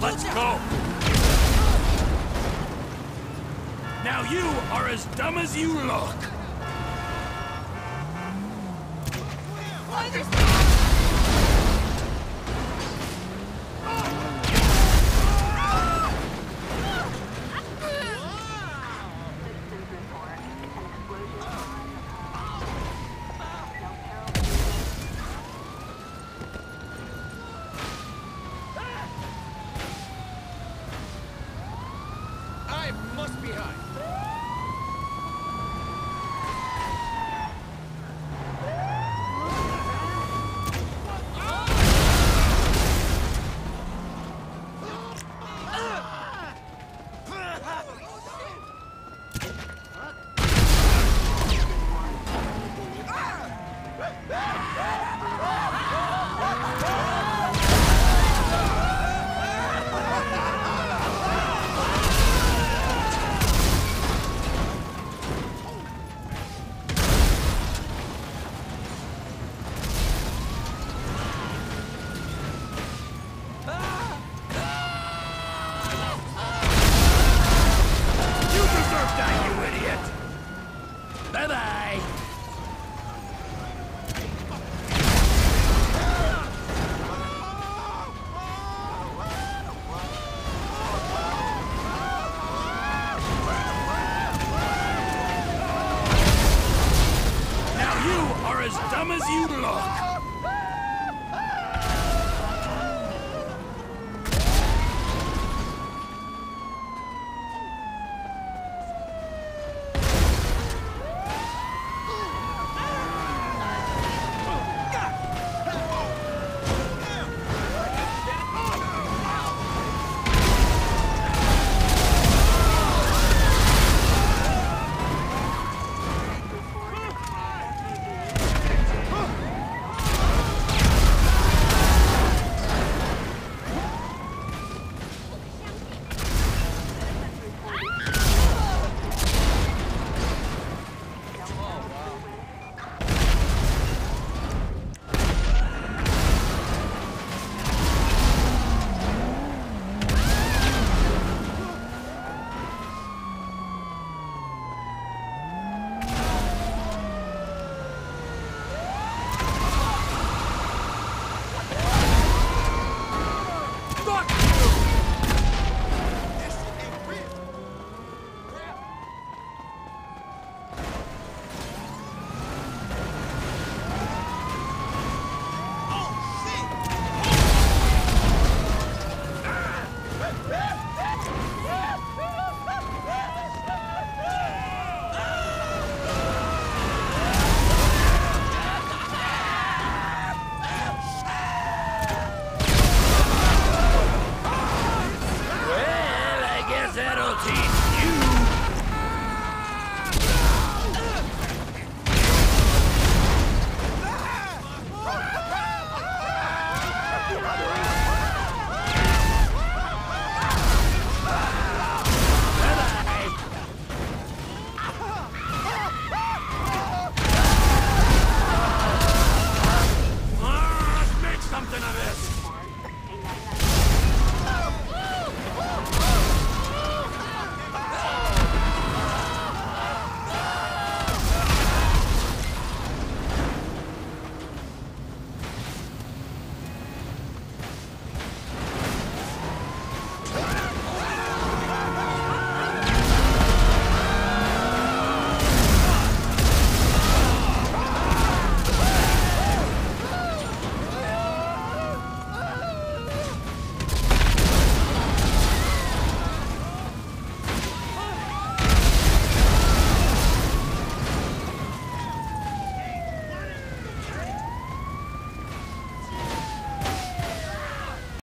Let's go! Now you are as dumb as you look! I must be you are as dumb as you look!